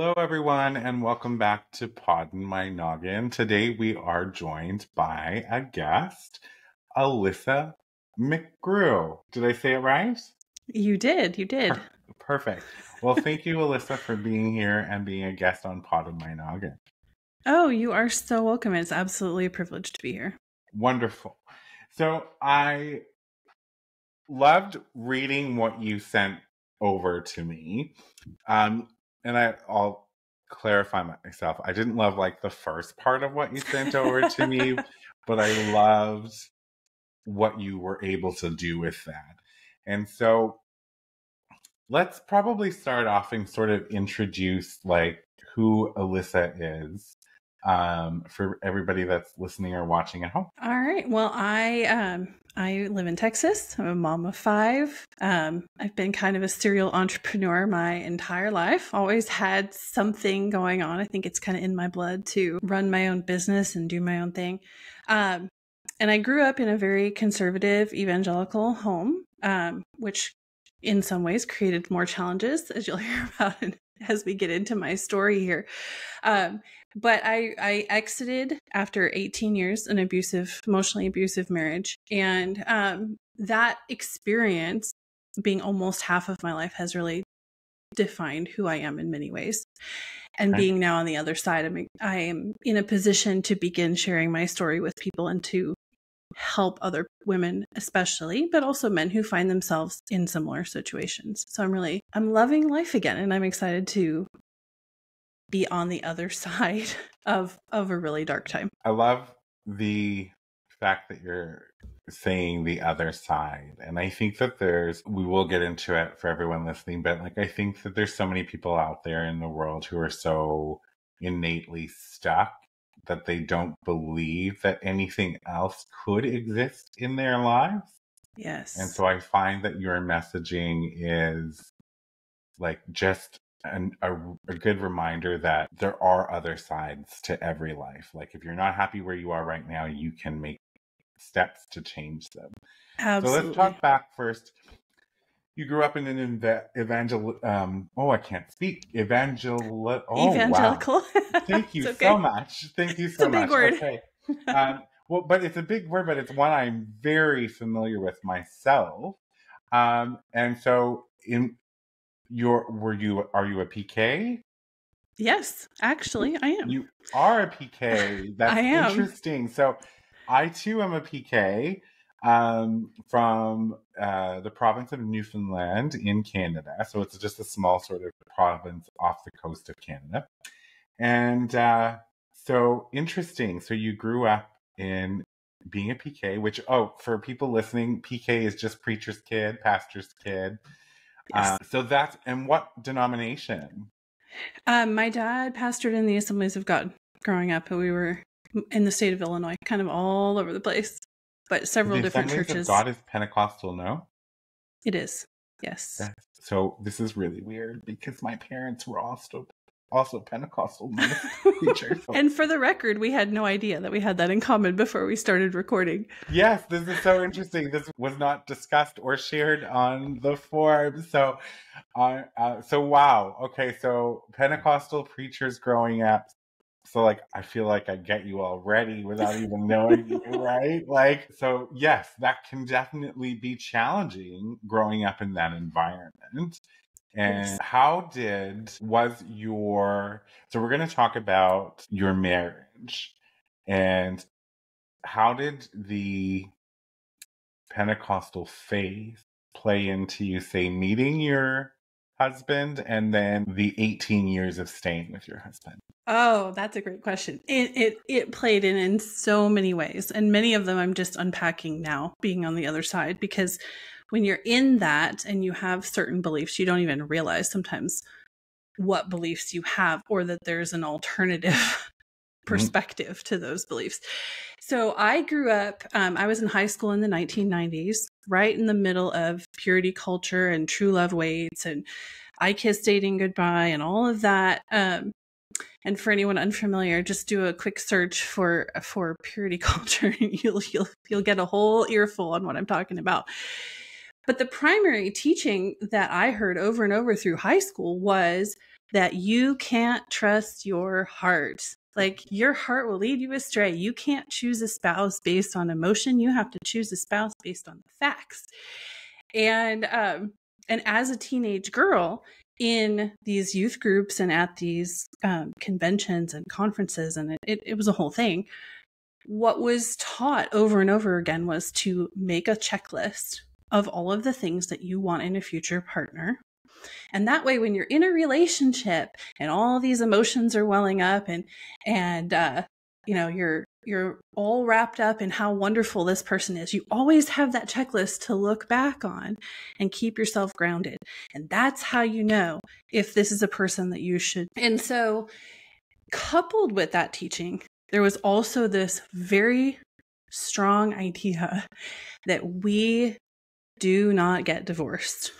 Hello, everyone, and welcome back to Poddin' My Noggin. Today we are joined by a guest, Alyssa McGrew. Did I say it right? You did. You did. Per- perfect. Well, thank you, Alyssa, for being here and being a guest on Poddin' My Noggin. Oh, you are so welcome. It's absolutely a privilege to be here. Wonderful. So I loved reading what you sent over to me. Um, and I, I'll clarify myself. I didn't love like the first part of what you sent over to me, but I loved what you were able to do with that. And so let's probably start off and sort of introduce like who Alyssa is um, for everybody that's listening or watching at home. All right. Well, I um, I live in Texas. I'm a mom of five. Um, I've been kind of a serial entrepreneur my entire life. Always had something going on. I think it's kind of in my blood to run my own business and do my own thing. Um, and I grew up in a very conservative evangelical home, um, which in some ways created more challenges, as you'll hear about as we get into my story here. Um, but I, I exited after 18 years an abusive, emotionally abusive marriage. And um, that experience, being almost half of my life, has really defined who I am in many ways. And okay. being now on the other side, I'm, I am in a position to begin sharing my story with people and to help other women especially but also men who find themselves in similar situations so i'm really i'm loving life again and i'm excited to be on the other side of of a really dark time. I love the fact that you're saying the other side. And I think that there's we will get into it for everyone listening, but like I think that there's so many people out there in the world who are so innately stuck that they don't believe that anything else could exist in their lives. Yes. And so I find that your messaging is like just and a, a, good reminder that there are other sides to every life. Like if you're not happy where you are right now, you can make steps to change them. Absolutely. So let's talk back first. You grew up in an evangel. Um, oh, I can't speak. Evangel. Oh, Evangelical. Wow. Thank you okay. so much. Thank you so it's much. Big word. Okay. Um, well, but it's a big word, but it's one I'm very familiar with myself. Um, and so in you're were you are you a PK? Yes, actually, I am. You are a PK. That's I am. interesting. So, I too am a PK um, from uh, the province of Newfoundland in Canada. So it's just a small sort of province off the coast of Canada. And uh, so interesting. So you grew up in being a PK, which, oh, for people listening, PK is just preacher's kid, pastor's kid. Yes. Uh, so that's and what denomination? Um, my dad pastored in the Assemblies of God growing up, we were in the state of Illinois, kind of all over the place, but several the different Assemblies churches. Of God is Pentecostal, no? It is. Yes. That's, so this is really weird because my parents were all also also Pentecostal preacher. So. and for the record, we had no idea that we had that in common before we started recording. Yes, this is so interesting. This was not discussed or shared on the forum. So, uh, uh, so wow. Okay, so Pentecostal preachers growing up. So, like, I feel like I get you already without even knowing you, right? Like, so yes, that can definitely be challenging growing up in that environment. And how did was your so we're going to talk about your marriage and how did the Pentecostal faith play into you say meeting your husband and then the 18 years of staying with your husband? Oh, that's a great question. It it it played in in so many ways and many of them I'm just unpacking now being on the other side because when you're in that and you have certain beliefs, you don't even realize sometimes what beliefs you have or that there's an alternative mm-hmm. perspective mm-hmm. to those beliefs. So I grew up, um, I was in high school in the 1990s, right in the middle of purity culture and true love waits and I kissed dating goodbye and all of that. Um, and for anyone unfamiliar, just do a quick search for for purity culture, and you'll you'll you'll get a whole earful on what I'm talking about. But the primary teaching that I heard over and over through high school was that you can't trust your heart. Like your heart will lead you astray. You can't choose a spouse based on emotion. You have to choose a spouse based on the facts. And um, and as a teenage girl in these youth groups and at these um, conventions and conferences, and it, it, it was a whole thing. What was taught over and over again was to make a checklist of all of the things that you want in a future partner. And that way when you're in a relationship and all these emotions are welling up and and uh you know you're you're all wrapped up in how wonderful this person is you always have that checklist to look back on and keep yourself grounded. And that's how you know if this is a person that you should. And so coupled with that teaching there was also this very strong idea that we do not get divorced.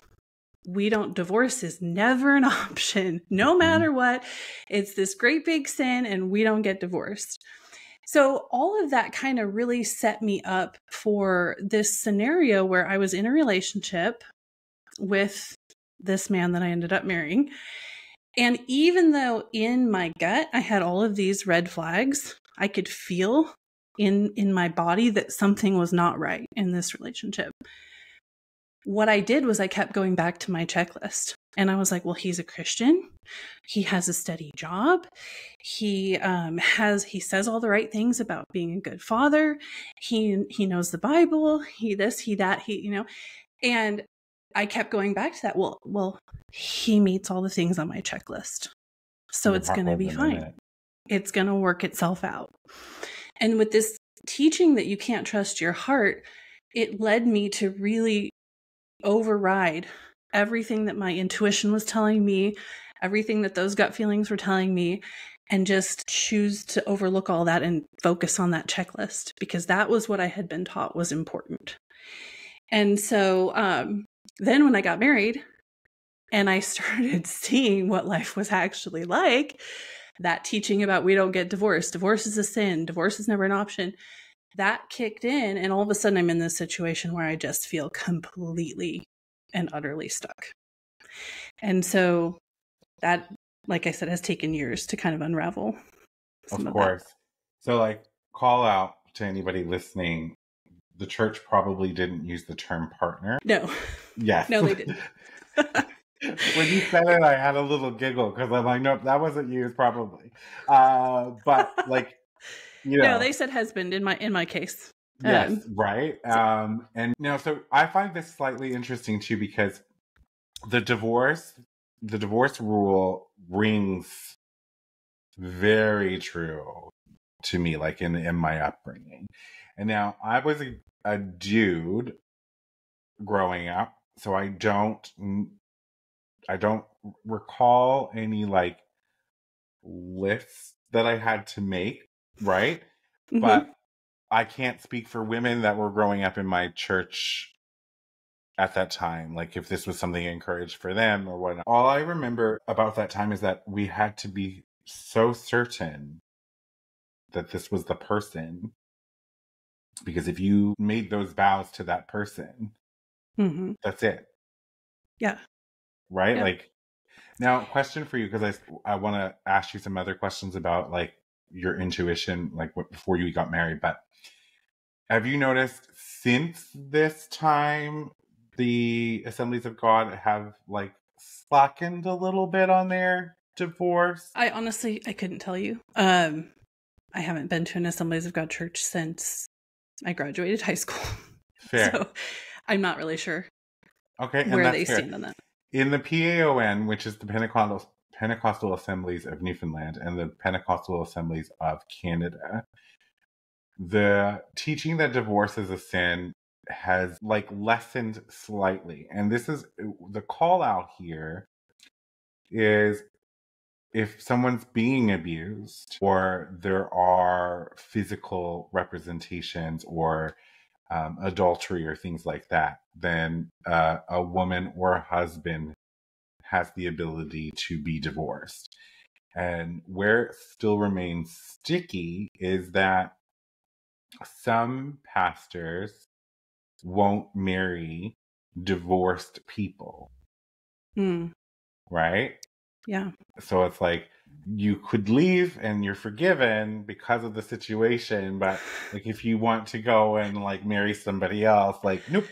We don't divorce is never an option no mm-hmm. matter what. It's this great big sin and we don't get divorced. So all of that kind of really set me up for this scenario where i was in a relationship with this man that i ended up marrying. And even though in my gut i had all of these red flags i could feel in in my body that something was not right in this relationship what I did was I kept going back to my checklist. And I was like, well, he's a Christian. He has a steady job. He um, has he says all the right things about being a good father. He he knows the Bible. He this, he that, he, you know. And I kept going back to that. Well, well, he meets all the things on my checklist. So it's gonna be fine. It's gonna work itself out. And with this teaching that you can't trust your heart, it led me to really override everything that my intuition was telling me, everything that those gut feelings were telling me, and just choose to overlook all that and focus on that checklist because that was what I had been taught was important. And so um, then when I got married and I started seeing what life was actually like, that teaching about we don't get divorced, divorce is a sin, divorce is never an option that kicked in and all of a sudden i'm in this situation where i just feel completely and utterly stuck. And so that like i said has taken years to kind of unravel of course. Of so like call out to anybody listening. The church probably didn't use the term partner. No. Yes. No they didn't. When you said it i had a little giggle because i'm like nope that wasn't used probably. Uh, but like you know, no, they said husband in my in my case. Yes, um, right. Um, and you know, so I find this slightly interesting too because the divorce, the divorce rule rings very true to me, like in in my upbringing. And now I was a, a dude growing up, so I don't, I don't recall any like lists that I had to make right? Mm-hmm. But I can't speak for women that were growing up in my church at that time, like if this was something encouraged for them or what. All I remember about that time is that we had to be so certain that this was the person. Because if you made those vows to that person, mm-hmm. that's it. Yeah. Right? Yeah. Like, now, question for you, because I, I want to ask you some other questions about like your intuition like what, before you got married but have you noticed since this time the assemblies of god have like slackened a little bit on their divorce i honestly i couldn't tell you um i haven't been to an assemblies of god church since i graduated high school fair. so i'm not really sure okay where they fair. stand on that in the paon which is the pentecostal Pentecostal Assemblies of Newfoundland and the Pentecostal Assemblies of Canada. The teaching that divorce is a sin has like lessened slightly. And this is the call out here is if someone's being abused or there are physical representations or um, adultery or things like that, then uh, a woman or a husband has the ability to be divorced. And where it still remains sticky is that some pastors won't marry divorced people. Mm. Right? Yeah. So it's like you could leave and you're forgiven because of the situation, but like if you want to go and like marry somebody else, like nope.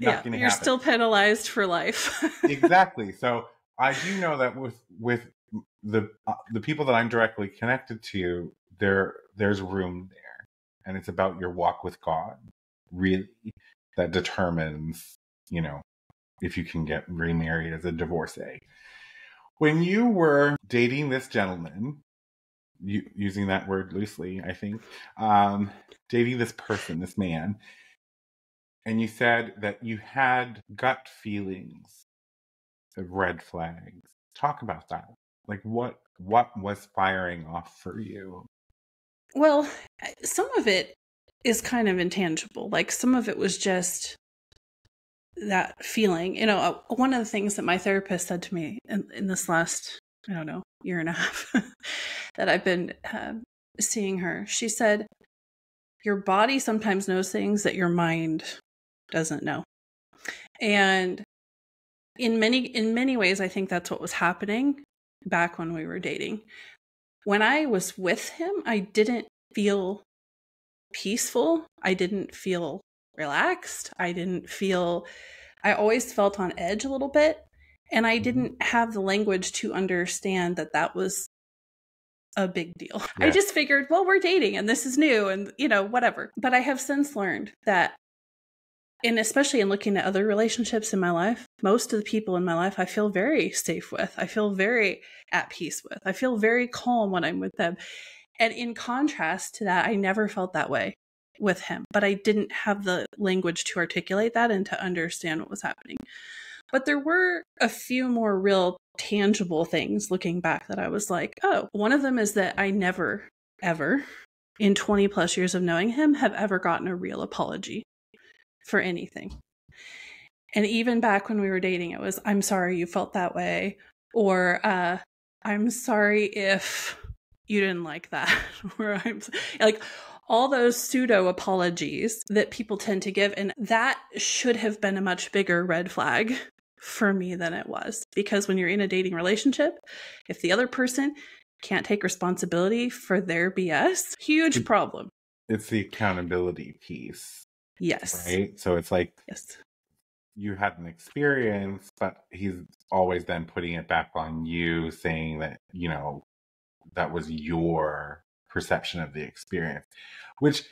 Yeah, you're happen. still penalized for life. exactly. So I do know that with with the uh, the people that I'm directly connected to, there there's room there, and it's about your walk with God, really, that determines you know if you can get remarried as a divorcee. When you were dating this gentleman, you, using that word loosely, I think, um, dating this person, this man, and you said that you had gut feelings of red flags. Talk about that. Like what what was firing off for you? Well, some of it is kind of intangible. Like some of it was just that feeling. You know, uh, one of the things that my therapist said to me in, in this last, I don't know, year and a half that I've been uh, seeing her, she said, Your body sometimes knows things that your mind doesn't know. And in many in many ways I think that's what was happening back when we were dating. When I was with him, I didn't feel peaceful. I didn't feel relaxed. I didn't feel, I always felt on edge a little bit. And I mm-hmm. didn't have the language to understand that that was a big deal. Yeah. I just figured, well, we're dating and this is new and, you know, whatever. But I have since learned that, and especially in looking at other relationships in my life, most of the people in my life I feel very safe with. I feel very at peace with. I feel very calm when I'm with them. And in contrast to that, I never felt that way with him, but I didn't have the language to articulate that and to understand what was happening. But there were a few more real tangible things looking back that I was like, oh, one of them is that I never, ever, in 20 plus years of knowing him, have ever gotten a real apology for anything. And even back when we were dating, it was, I'm sorry you felt that way, or uh, I'm sorry if you didn't like that, or I'm like, all those pseudo apologies that people tend to give. And that should have been a much bigger red flag for me than it was. Because when you're in a dating relationship, if the other person can't take responsibility for their BS, huge problem. It's the accountability piece. Yes. Right? So it's like yes. you had an experience, but he's always then putting it back on you, saying that, you know, that was your perception of the experience, which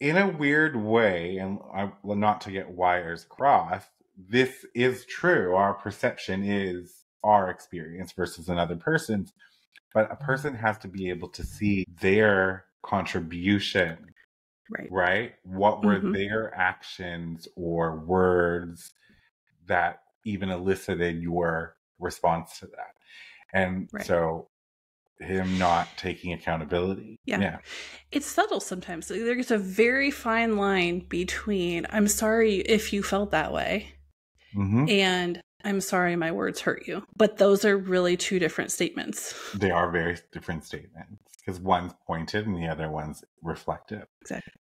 in a weird way, and I, not to get wires crossed, this is true. Our perception is our experience versus another person's, but a mm-hmm. person has to be able to see their contribution. Right. Right. What were mm-hmm. their actions or words that even elicited your response to that? And right. so him not taking accountability. Yeah. yeah. It's subtle sometimes. There's a very fine line between I'm sorry if you felt that way mm-hmm. and I'm sorry my words hurt you. But those are really two different statements. They are very different statements because one's pointed and the other one's reflective. Exactly.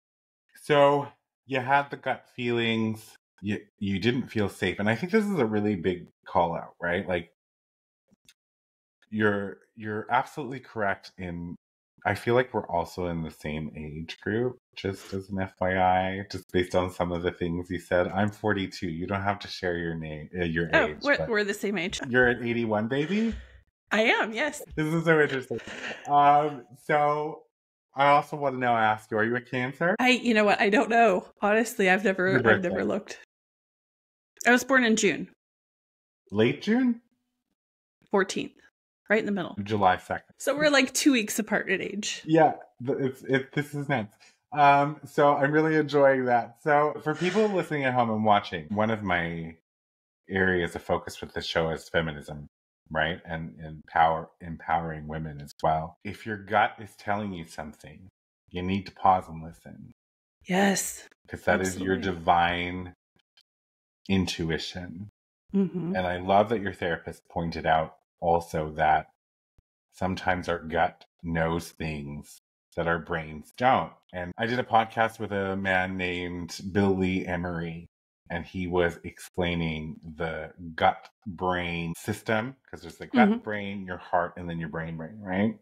So you had the gut feelings. You you didn't feel safe. And I think this is a really big call out, right? Like you're you're absolutely correct in I feel like we're also in the same age group, just as an FYI, just based on some of the things you said. I'm 42. You don't have to share your name, uh, your oh, age. We're, we're the same age. You're an 81 baby. I am. Yes. This is so interesting. Um, so I also want to now ask you: Are you a Cancer? I, you know what? I don't know. Honestly, I've never, I've never looked. I was born in June. Late June. 14th right in the middle. July 2nd. So we're like two weeks apart in age. Yeah, it's it. This is nuts. Um, so I'm really enjoying that. So for people listening at home and watching, one of my areas of focus with this show is feminism, right? And empower empowering women as well. If your gut is telling you something, you need to pause and listen. Yes. Because that absolutely. is your divine intuition. Mm-hmm. And I love that your therapist pointed out also that sometimes our gut knows things that our brains don't. And I did a podcast with a man named Billy Emery. And he was explaining the gut brain system because there's the gut Mhm. brain, your heart, and then your brain brain, right?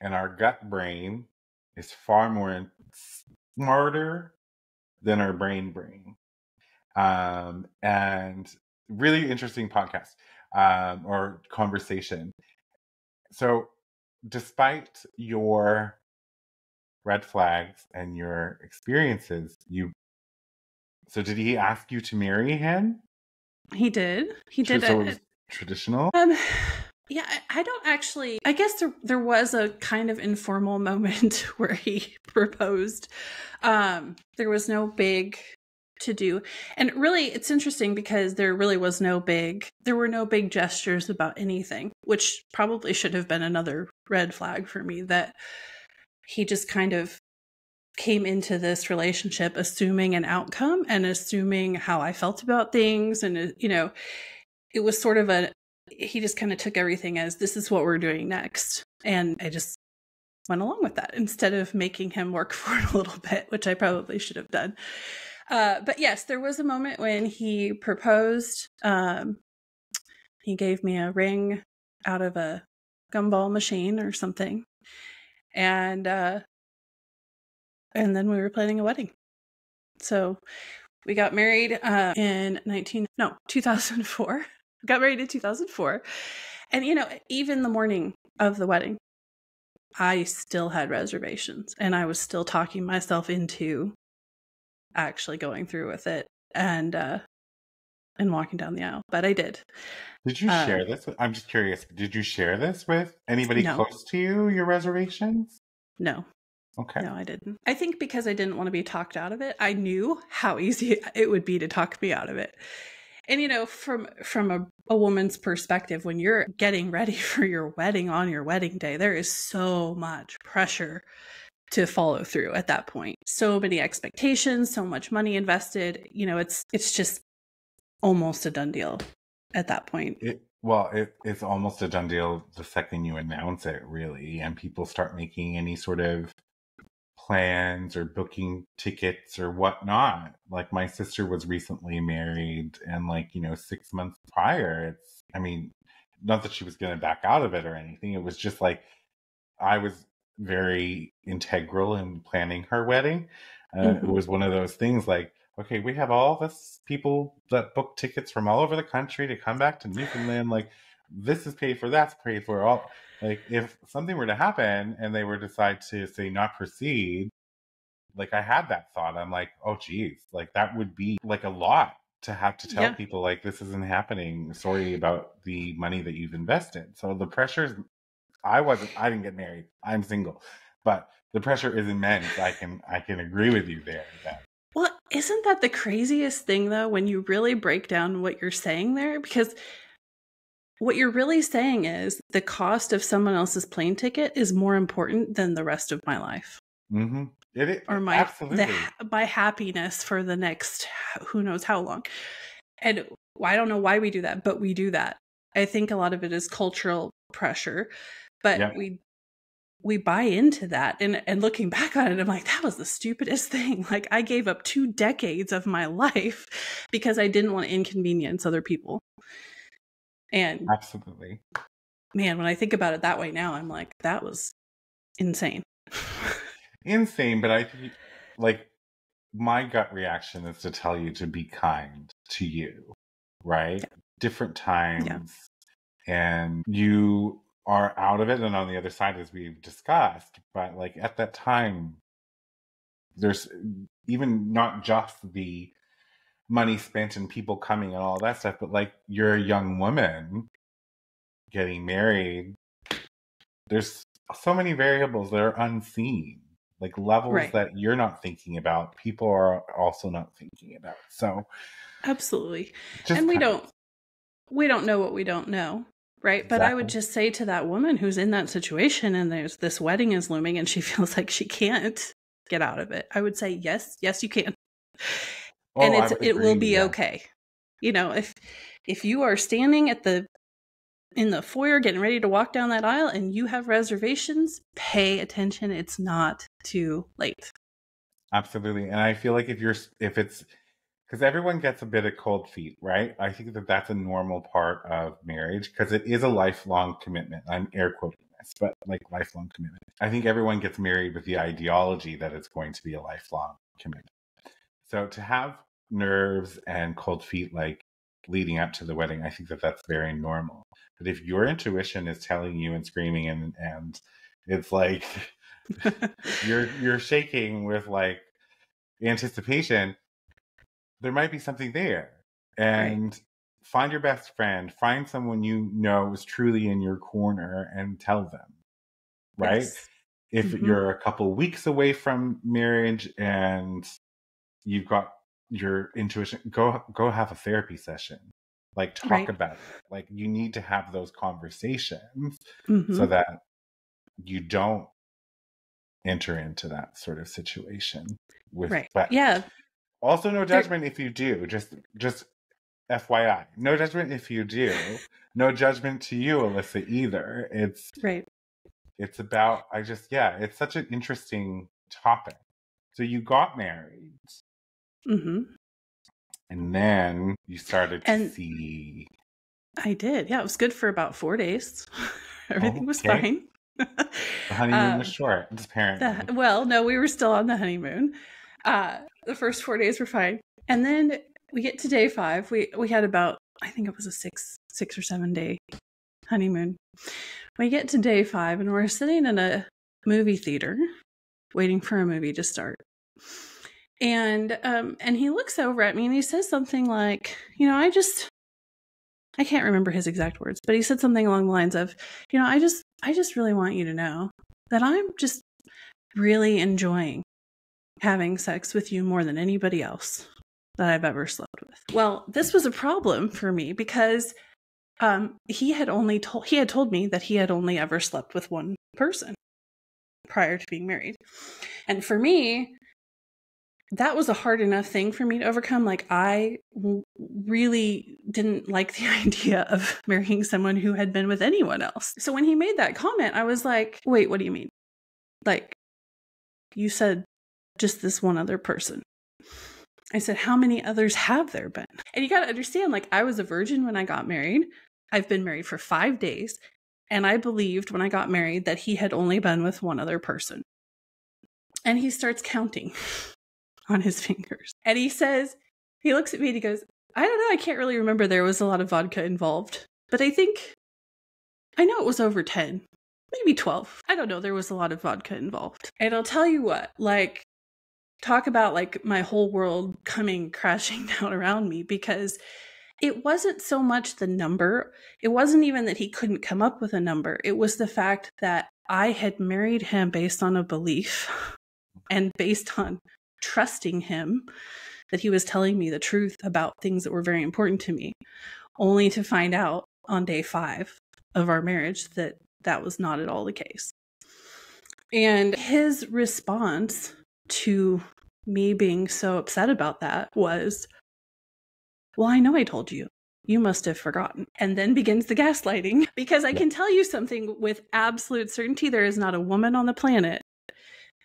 And our gut brain is far more smarter than our brain brain. Um, and really interesting podcast um, or conversation. So, despite your red flags and your experiences, you so did he ask you to marry him? He did. He did. So it was traditional. Um, yeah, I, I don't actually. I guess there there was a kind of informal moment where he proposed. Um, there was no big to do, and really, it's interesting because there really was no big. There were no big gestures about anything, which probably should have been another red flag for me. That he just kind of came into this relationship assuming an outcome and assuming how I felt about things, and uh, you know, it was sort of a he just kind of took everything as this is what we're doing next. And I just went along with that instead of making him work for it a little bit, which I probably should have done. Uh, but yes, there was a moment when he proposed. Um, he gave me a ring out of a gumball machine or something. And uh, and then we were planning a wedding. So we got married uh, in 19 no 2004 got married in 2004 and you know even the morning of the wedding i still had reservations and i was still talking myself into actually going through with it and uh and walking down the aisle but i did Did you uh, share this? With, I'm just curious. Did you share this with anybody No. close to you? Your reservations? no Okay. no i didn't. I think because i didn't want to be talked out of it i knew how easy it would be to talk me out of it. And you know from from a, a woman's perspective when you're getting ready for your wedding on your wedding day there is so much pressure to follow through at that point. So many expectations so much money invested. You know it's it's just almost a done deal at that point. It, well, it, it's almost a done deal the second you announce it, really, and people start making any sort of plans or booking tickets or whatnot. Like my sister was recently married, and like you know, six months prior, it's I mean, not that she was going to back out of it or anything. It was just like I was very integral in planning her wedding. Uh, It Mhm. was one of those things like okay, we have all this people that book tickets from all over the country to come back to Newfoundland. Like, this is paid for, that's paid for. All like, if something were to happen and they were decide to say not proceed, like I had that thought. I'm like, oh, geez, like that would be like a lot to have to tell Yeah. people like this isn't happening. Sorry about the money that you've invested. So the pressures. I wasn't. I didn't get married. I'm single, but the pressure is immense. I can. I can agree with you there. That Well, isn't that the craziest thing though when you really break down what you're saying there? Because what you're really saying is the cost of someone else's plane ticket is more important than the rest of my life Mm-hmm. It, it or my the, my happiness for the next who knows how long. And I don't know why we do that, but we do that. I think a lot of it is cultural pressure, but Yeah. we we buy into that and and looking back on it i'm like that was the stupidest thing like i gave up two decades of my life because i didn't want to inconvenience other people and absolutely. man when i think about it that way now i'm like that was insane Insane, but I think like my gut reaction is to tell you to be kind to you, right? Different times, and you are out of it, and on the other side, as we've discussed. But like at that time, there's even not just the money spent and people coming and all that stuff, but like you're a young woman getting married. There's so many variables that are unseen, like levels Right. that you're not thinking about. People are also not thinking about. So, absolutely and we of- don't we don't know what we don't know right but i would just say to that woman who's in that situation and there's this wedding is looming and she feels like she can't get out of it i would say yes yes you can Oh, and it's it will be yeah. okay you know if if you are standing at the in the foyer getting ready to walk down that aisle and you have reservations pay attention it's not too late Absolutely. And I feel like if you're, if it's, because everyone gets a bit of cold feet, right? I think that that's a normal part of marriage because it is a lifelong commitment. I'm air quoting this, but like lifelong commitment. I think everyone gets married with the ideology that it's going to be a lifelong commitment. So to have nerves and cold feet like leading up to the wedding, I think that that's very normal. But if your intuition is telling you and screaming and and it's like you're you're shaking with like anticipation, there might be something there. And right. find your best friend, find someone you know is truly in your corner and tell them. Right? Yes. If mm-hmm. you're a couple weeks away from marriage and you've got your intuition, go go have a therapy session. Like talk right. about it. Like you need to have those conversations mm-hmm. so that you don't enter into that sort of situation with right. But yeah also no judgment there... if you do just just fyi no judgment if you do no judgment to you alyssa either it's right it's about i just yeah it's such an interesting topic so you got married mm-hmm. and then you started to and see i did yeah it was good for about four days everything okay. was fine the honeymoon um, was short, apparently. The, well, no, we were still on the honeymoon. Uh, the first four days were fine, and then we get to day five. We we had about I think it was a six six or seven day honeymoon. We get to day five, and we're sitting in a movie theater, waiting for a movie to start. And um, and he looks over at me and he says something like, you know, I just I can't remember his exact words, but he said something along the lines of, you know, I just I just really want you to know that I'm just really enjoying having sex with you more than anybody else that I've ever slept with. Well, this was a problem for me because um, he had only told he had told me that he had only ever slept with one person prior to being married. And for me, that was a hard enough thing for me to overcome. Like, I really didn't like the idea of marrying someone who had been with anyone else. So when he made that comment, I was like, wait, what do you mean? Like, you said just this one other person. I said, how many others have there been? And you got to understand, like, I was a virgin when I got married. I've been married for five days. And I believed when I got married that he had only been with one other person. And he starts counting on his fingers. And he says, he looks at me and he goes, I don't know, I can't really remember. There was a lot of vodka involved, but I think, I know it was over 10, maybe 12. I don't know. There was a lot of vodka involved. And I'll tell you what, like, talk about like my whole world coming crashing down around me because it wasn't so much the number. It wasn't even that he couldn't come up with a number. It was the fact that I had married him based on a belief and based on trusting him that he was telling me the truth about things that were very important to me, only to find out on day five of our marriage that that was not at all the case. And his response to me being so upset about that was, Well, I know I told you. You must have forgotten. And then begins the gaslighting because I can tell you something with absolute certainty there is not a woman on the planet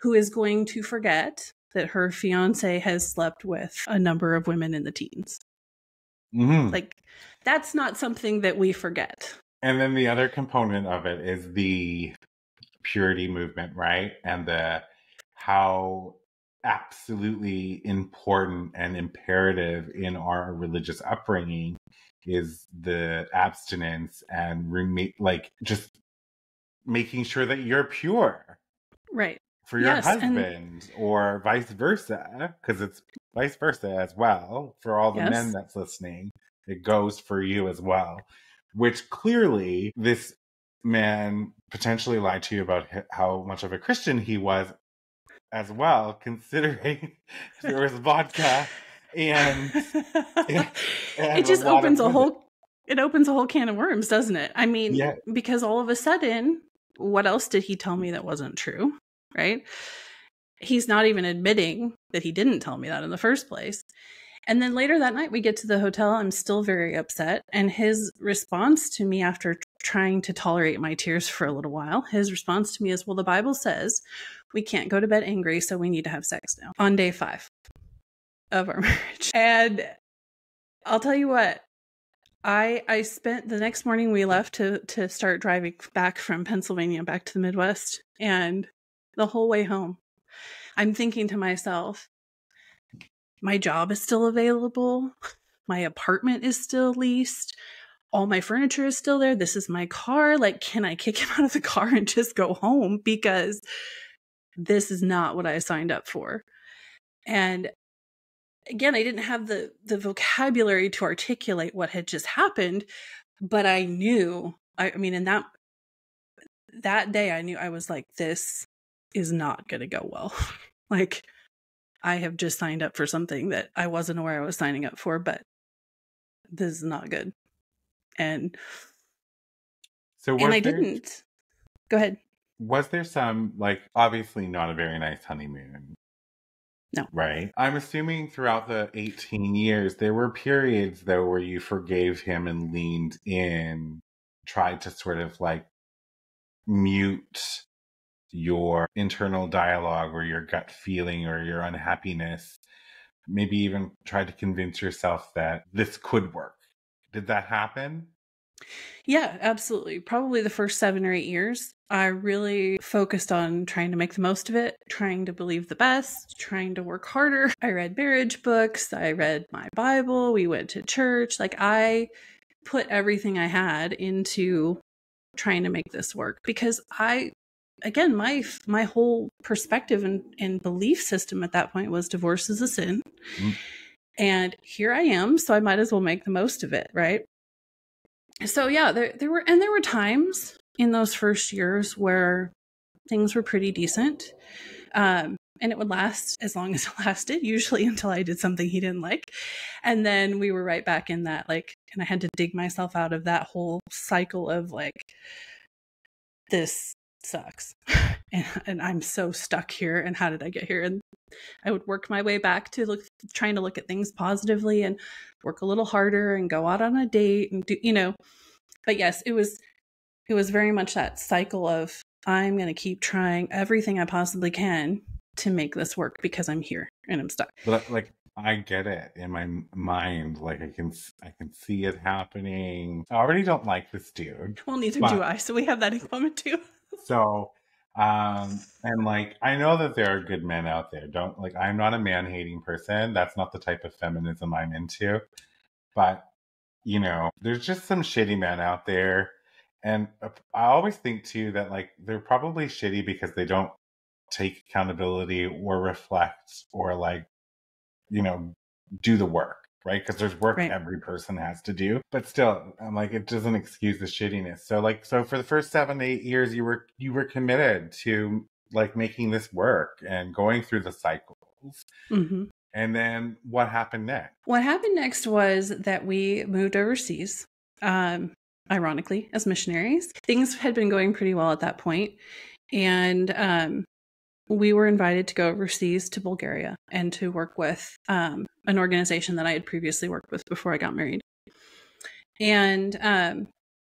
who is going to forget that her fiance has slept with a number of women in the teens. Mm-hmm. Like, that's not something that we forget. And then the other component of it is the purity movement, right? And the how absolutely important and imperative in our religious upbringing is the abstinence and remain like just making sure that you're pure. Right for your yes, husband and... or vice versa because it's vice versa as well for all the yes. men that's listening it goes for you as well which clearly this man potentially lied to you about how much of a christian he was as well considering there was vodka and, and, and it just opens a whole it opens a whole can of worms doesn't it i mean yeah. because all of a sudden what else did he tell me that wasn't true right? He's not even admitting that he didn't tell me that in the first place. And then later that night, we get to the hotel. I'm still very upset. And his response to me after trying to tolerate my tears for a little while, his response to me is, Well, the Bible says we can't go to bed angry, so we need to have sex now on day five. of our marriage. And I'll tell you what, I I spent the next morning we left to to start driving back from Pennsylvania back to the Midwest and the whole way home. I'm thinking to myself my job is still available. My apartment is still leased. All my furniture is still there. This is my car. Like can I kick him out of the car and just go home? Because this is not what I signed up for. And again i didn't have the the vocabulary to articulate what had just happened but i knew i, I mean in that that day i knew i was like this is not going to go well like i have just signed up for something that i wasn't aware i was signing up for but this is not good and So and i there, didn't go ahead Was there some like obviously not a very nice honeymoon? No. Right. I'm assuming throughout the 18 years there were periods though where you forgave him and leaned in, tried to sort of like mute your internal dialogue or your gut feeling or your unhappiness. Maybe even try to convince yourself that this could work. Did that happen? Yeah, absolutely. Probably the first seven or eight years, I really focused on trying to make the most of it, trying to believe the best, trying to work harder. I read marriage books, I read my Bible, we went to church. Like, I put everything I had into trying to make this work because I again my my whole perspective and, and belief system at that point was divorce is a sin. Mm. and here i am so i might as well make the most of it right? So yeah there there were and there were times in those first years where things were pretty decent um and it would last as long as it lasted usually until i did something he didn't like. And then we were right back in that like and i had to dig myself out of that whole cycle of like this sucks and, and i'm so stuck here and how did i get here and i would work my way back to look trying to look at things positively and work a little harder and go out on a date and do you know but yes it was it was very much that cycle of i'm going to keep trying everything i possibly can to make this work because i'm here and i'm stuck But uh, like I get it in my mind. Like I can, I can see it happening. I already don't like this dude. well neither But- do i so we have that in common too So, um, and like I know that there are good men out there. Don't like I'm not a man hating person. That's not the type of feminism I'm into. But you know, there's just some shitty men out there, and uh, I always think too that like they're probably shitty because they don't take accountability or reflect or like you know do the work right? Because there's work Right. every person has to do but still i'm like it doesn't excuse the shittiness. So like so for the first seven eight years you were you were committed to like making this work and going through the cycles. Hmm and then what happened next? What happened next was that we moved overseas, um, ironically, as missionaries. Things had been going pretty well at that point, and um, we were invited to go overseas to Bulgaria and to work with um, an organization that I had previously worked with before I got married. And um,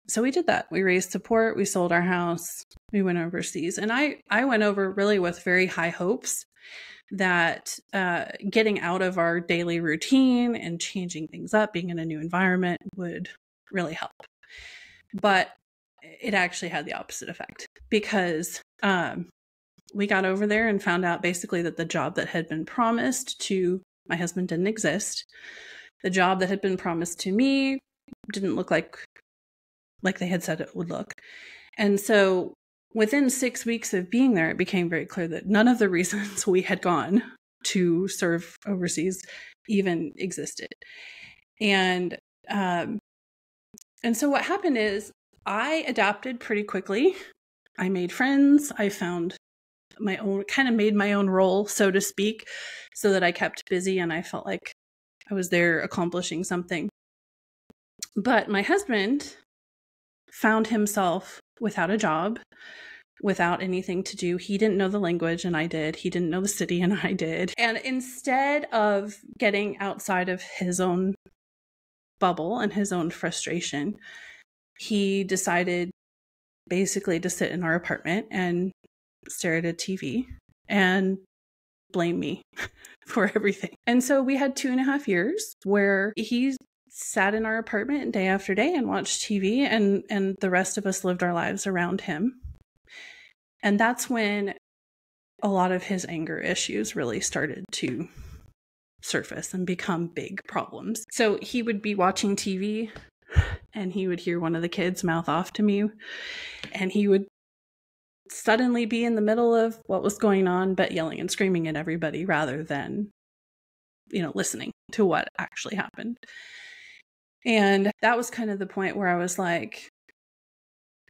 so we did that. We raised support. We sold our house. We went overseas, and I I went over really with very high hopes that uh, getting out of our daily routine and changing things up, being in a new environment, would really help. But it actually had the opposite effect because um, we got over there and found out basically that the job that had been promised to my husband didn't exist. The job that had been promised to me didn't look like like they had said it would look. And so within six weeks of being there, it became very clear that none of the reasons we had gone to serve overseas even existed. And um, and so what happened is I adapted pretty quickly. I made friends. I found my own kind of made my own role, so to speak, so that I kept busy and I felt like I was there accomplishing something. But my husband found himself without a job, without anything to do. He didn't know the language, and I did. He didn't know the city, and I did. And instead of getting outside of his own bubble and his own frustration, he decided basically to sit in our apartment and stare at a TV and blame me for everything. And so we had two and a half years where he sat in our apartment day after day and watched TV and and the rest of us lived our lives around him. And that's when a lot of his anger issues really started to surface and become big problems. So he would be watching TV and he would hear one of the kids mouth off to me and he would suddenly be in the middle of what was going on but yelling and screaming at everybody rather than you know listening to what actually happened. And that was kind of the point where i was like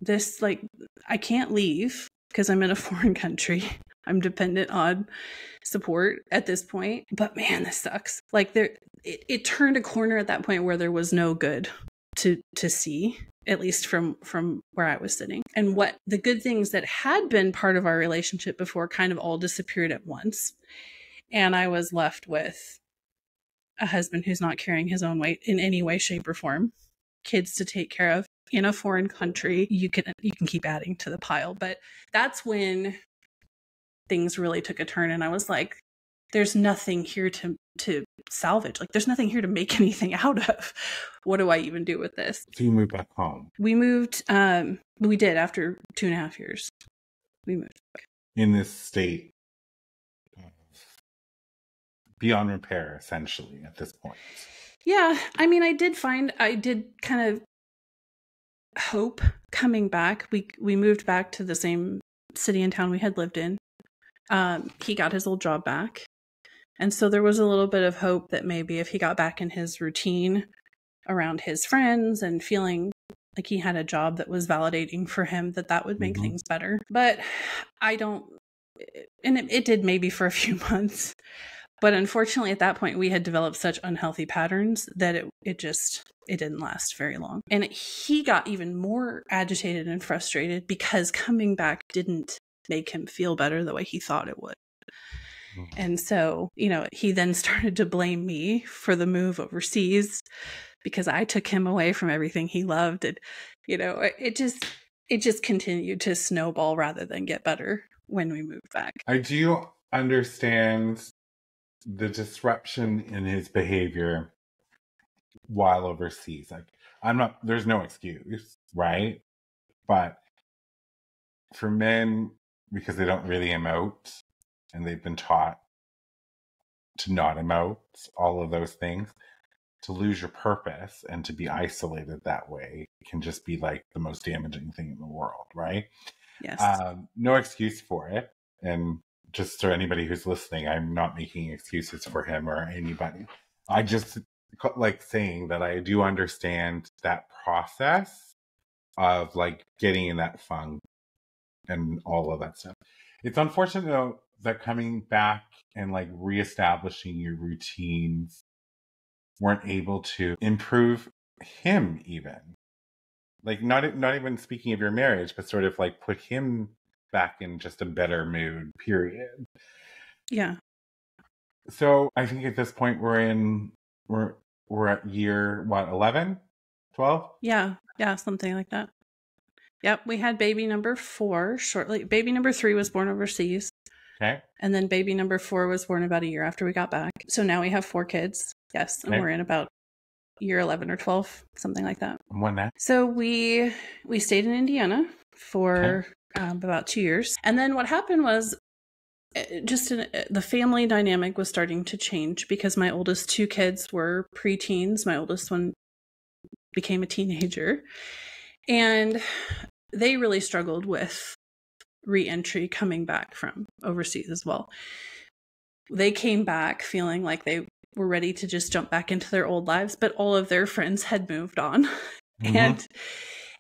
this like i can't leave because i'm in a foreign country. I'm dependent on support at this point. But man this sucks. Like there it, it turned a corner at that point where there was no good to to see at least from from where I was sitting. And what the good things that had been part of our relationship before kind of all disappeared at once. And I was left with a husband who's not carrying his own weight in any way shape or form, kids to take care of in a foreign country. You can you can keep adding to the pile, but that's when things really took a turn and I was like there's nothing here to to salvage. Like there's nothing here to make anything out of. What do I even do with this? So you moved back home. We moved um we did after two and a half years. We moved back. In this state beyond repair, essentially, at this point. Yeah. I mean I did find I did kind of hope coming back. We we moved back to the same city and town we had lived in. Um, he got his old job back and so there was a little bit of hope that maybe if he got back in his routine around his friends and feeling like he had a job that was validating for him, that that would make mm-hmm. things better. But I don't, and it, it did maybe for a few months. But unfortunately, at that point, we had developed such unhealthy patterns that it, it just, it didn't last very long. And he got even more agitated and frustrated because coming back didn't make him feel better the way he thought it would. And so, you know, he then started to blame me for the move overseas because I took him away from everything he loved. And, you know, it just, it just continued to snowball rather than get better when we moved back. I do understand the disruption in his behavior while overseas. Like, I'm not, there's no excuse, right? But for men, because they don't really emote, and they've been taught to not emote, all of those things, to lose your purpose and to be isolated that way can just be like the most damaging thing in the world, right? Yes. Um, no excuse for it. And just for anybody who's listening, I'm not making excuses for him or anybody. I just like saying that I do understand that process of like getting in that funk and all of that stuff. It's unfortunate though that coming back and like reestablishing your routines weren't able to improve him even. Like not not even speaking of your marriage but sort of like put him back in just a better mood period. Yeah. So i think at this point we're in we're we're at year what 11 12 yeah. Yeah something like that. Yep we had baby number four shortly baby number three was born overseas Okay. And then baby number four was born about a year after we got back. So now we have four kids. Yes. And okay. we're in about year 11 or 12, something like that. when that? So we we stayed in Indiana for okay. um, about two years. And then what happened was eh, just in, eh, the family dynamic was starting to change because my oldest two kids were preteens. My oldest one became a teenager. And they really struggled with reentry coming back from overseas as well. They came back feeling like they were ready to just jump back into their old lives, but all of their friends had moved on. Mm-hmm. And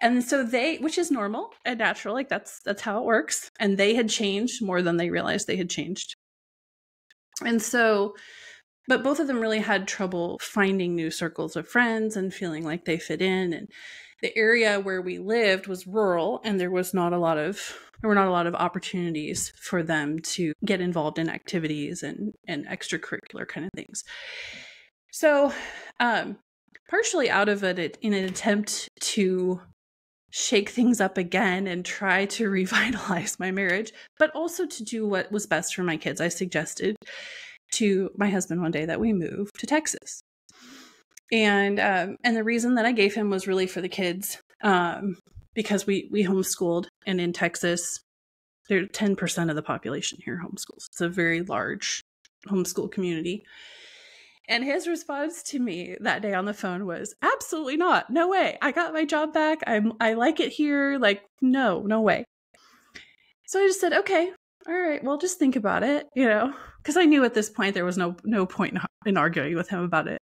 and so they which is normal and natural, like that's that's how it works. And they had changed more than they realized they had changed. And so but both of them really had trouble finding new circles of friends and feeling like they fit in and the area where we lived was rural and there was not a lot of there were not a lot of opportunities for them to get involved in activities and and extracurricular kind of things. So um partially out of it in an attempt to shake things up again and try to revitalize my marriage but also to do what was best for my kids i suggested to my husband one day that we moved to Texas. And um, and the reason that I gave him was really for the kids, um, because we we homeschooled, and in Texas, there ten percent of the population here homeschools. It's a very large homeschool community. And his response to me that day on the phone was, "Absolutely not. No way. I got my job back. I'm I like it here. Like no, no way." So I just said, "Okay, all right. Well, just think about it, you know, because I knew at this point there was no no point in, in arguing with him about it."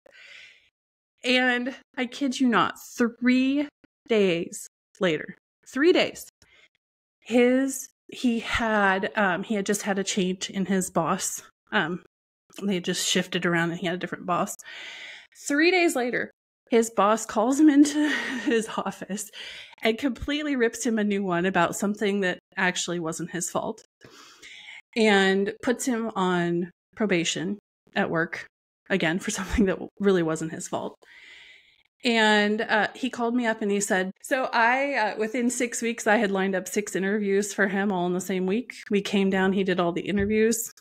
And I kid you not, 3 days later, 3 days. His he had um he had just had a change in his boss. Um they had just shifted around and he had a different boss. 3 days later, his boss calls him into his office and completely rips him a new one about something that actually wasn't his fault and puts him on probation at work again for something that really wasn't his fault. And uh, he called me up and he said, So I, uh, within six weeks, I had lined up six interviews for him all in the same week. We came down, he did all the interviews.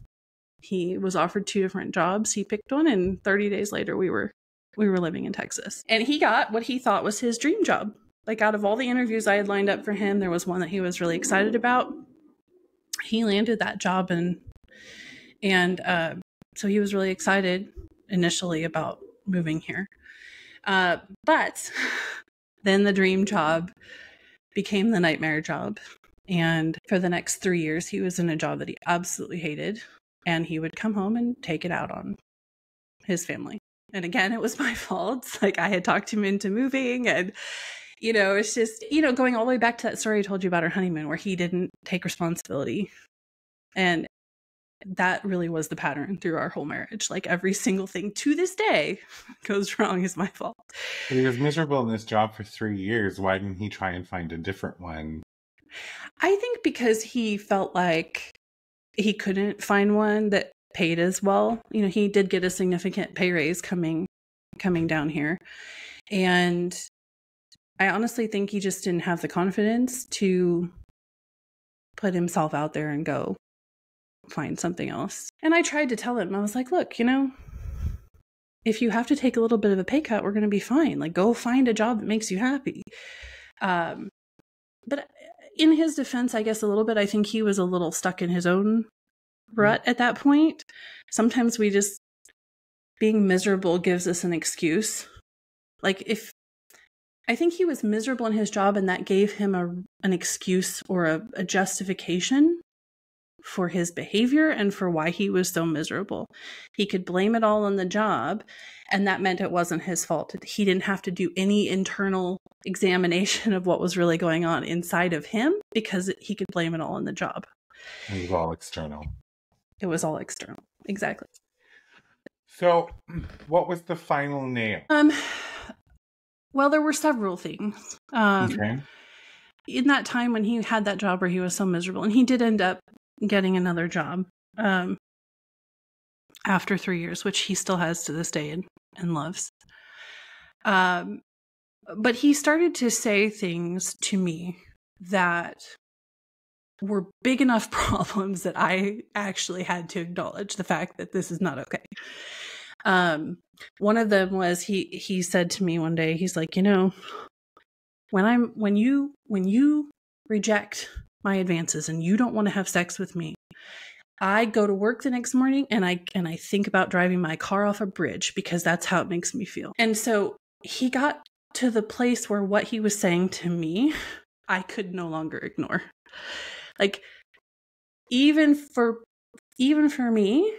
He was offered two different jobs. He picked one, and 30 days later, we were we were living in Texas. And he got what he thought was his dream job. Like out of all the interviews I had lined up for him, there was one that he was really excited about. He landed that job and and uh, so he was really excited initially about moving here. Uh, but then the dream job became the nightmare job. And for the next three years, he was in a job that he absolutely hated. And he would come home and take it out on his family. And again, it was my fault. Like I had talked him into moving and you know, it's just, you know, going all the way back to that story I told you about our honeymoon where he didn't take responsibility. And that really was the pattern through our whole marriage. Like every single thing to this day goes wrong is my fault. But he was miserable in this job for three years. Why didn't he try and find a different one? I think because he felt like he couldn't find one that paid as well. You know, he did get a significant pay raise coming coming down here. And I honestly think he just didn't have the confidence to put himself out there and go find something else. And I tried to tell him, I was like, look, you know, if you have to take a little bit of a pay cut, we're going to be fine. Like, go find a job that makes you happy. Um, but in his defense, I guess a little bit, I think he was a little stuck in his own Mm-hmm. rut at that point. Sometimes we just, being miserable gives us an excuse. Like, if I think he was miserable in his job and that gave him a, an excuse or a, a justification for his behavior and for why he was so miserable. He could blame it all on the job, and that meant it wasn't his fault. He didn't have to do any internal examination of what was really going on inside of him because he could blame it all on the job. It was all external. It was all external. Exactly. So, what was the final nail? Um well, there were several things. Um okay. in that time when he had that job where he was so miserable and he did end up getting another job um, after three years, which he still has to this day and, and loves. Um, but he started to say things to me that were big enough problems that I actually had to acknowledge the fact that this is not okay. Um, one of them was he he said to me one day, he's like, you know, when I'm when you when you reject my advances and you don't want to have sex with me. I go to work the next morning and I and I think about driving my car off a bridge because that's how it makes me feel. And so he got to the place where what he was saying to me, I could no longer ignore. Like even for even for me,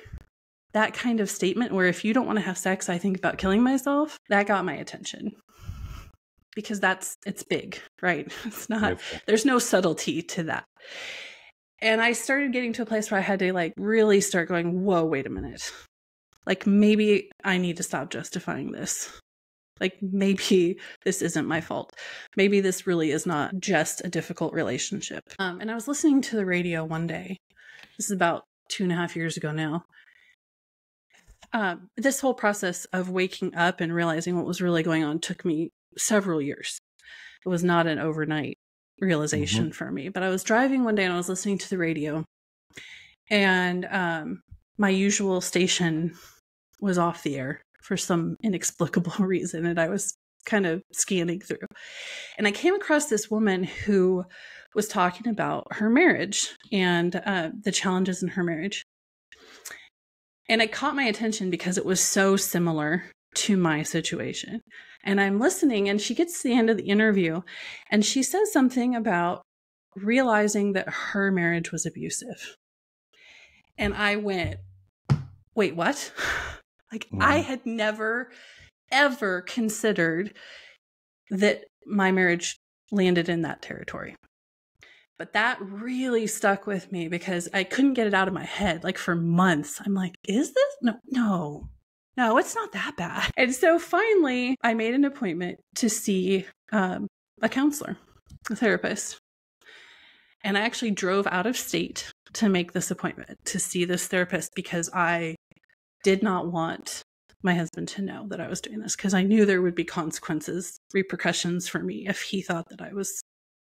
that kind of statement where if you don't want to have sex, I think about killing myself, that got my attention because that's it's big, right? It's not there's no subtlety to that. And I started getting to a place where I had to like really start going, "Whoa, wait a minute. Like maybe I need to stop justifying this. Like maybe this isn't my fault. Maybe this really is not just a difficult relationship." Um, and I was listening to the radio one day. This is about two and a half years ago now. Um, this whole process of waking up and realizing what was really going on took me several years. It was not an overnight realization mm-hmm. for me. But I was driving one day and I was listening to the radio, and um, my usual station was off the air for some inexplicable reason. And I was kind of scanning through. And I came across this woman who was talking about her marriage and uh, the challenges in her marriage. And it caught my attention because it was so similar to my situation. And I'm listening, and she gets to the end of the interview and she says something about realizing that her marriage was abusive. And I went, wait, what? like, mm. I had never, ever considered that my marriage landed in that territory. But that really stuck with me because I couldn't get it out of my head. Like for months, I'm like, is this? No, no, no, it's not that bad. And so finally, I made an appointment to see um, a counselor, a therapist. And I actually drove out of state to make this appointment to see this therapist because I did not want my husband to know that I was doing this because I knew there would be consequences, repercussions for me if he thought that I was